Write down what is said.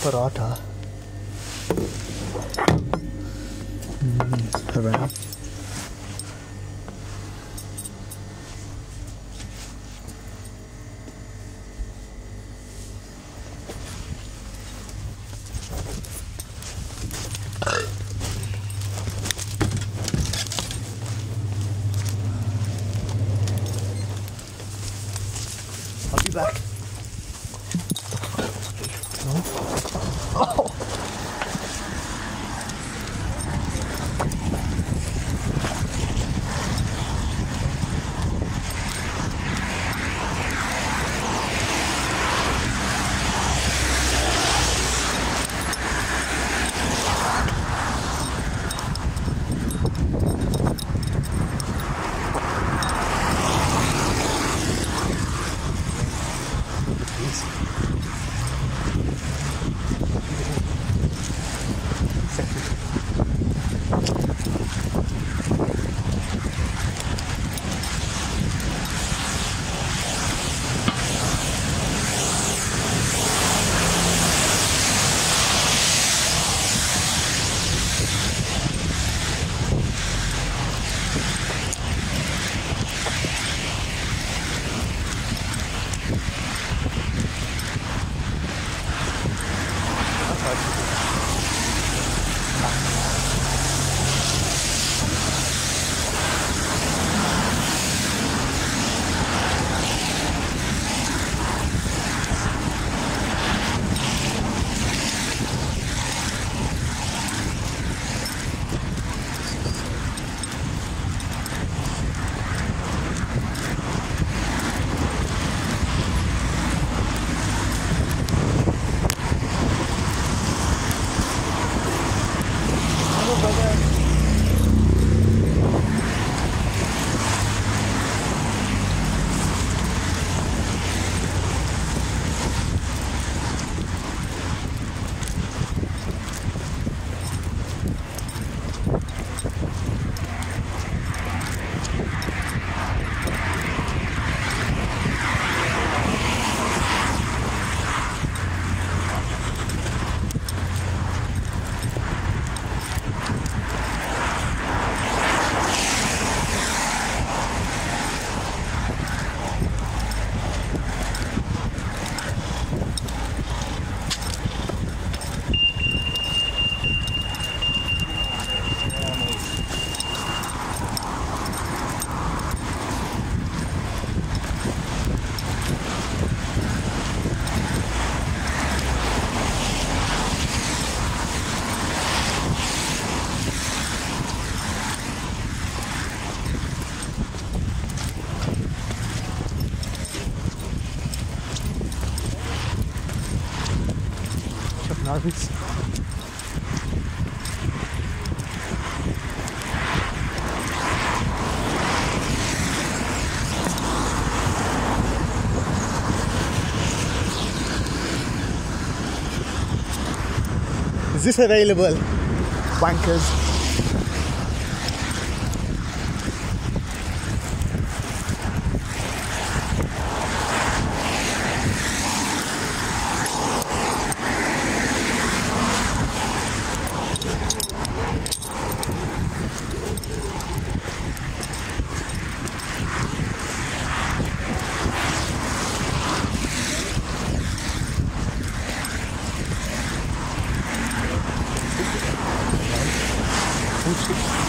paratha. Mm, around. I'll be back. No. Oh. Is this available? Wankers. Food